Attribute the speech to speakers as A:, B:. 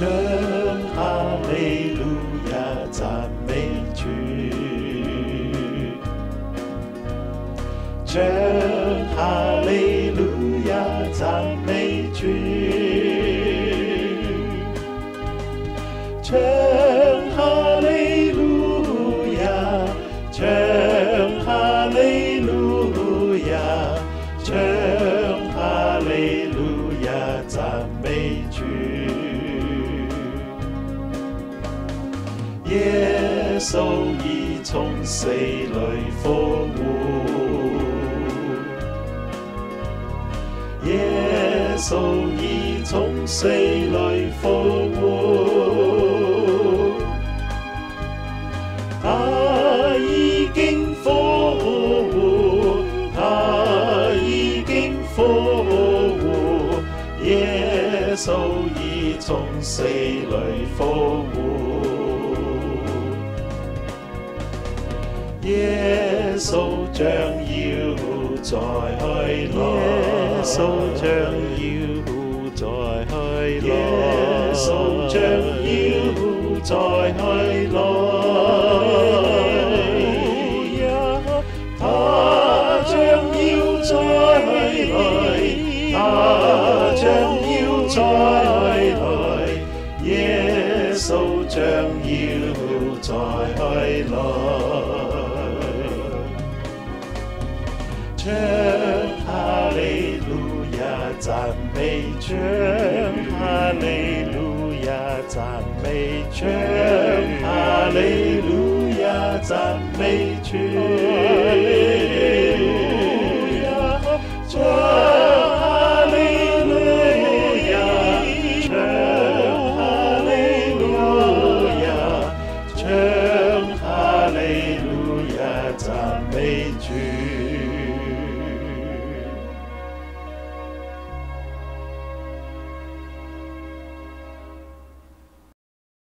A: 唱哈利路亚赞美曲，唱哈利路亚赞美曲，唱哈利路亚，唱哈利路亚，唱哈利路亚赞美曲。耶稣已从死里复活，耶稣已从死里复活，他已经复活，他已经复活，耶稣已从死里复活。耶稣将要再来，耶稣将要再来，耶稣将要再来。他将要再来，他将要再来，耶稣将要再来。赞美全哈利路亚，赞美全哈利路亚，赞美圈。哈利路亚，哈利路亚，哈利路亚，赞美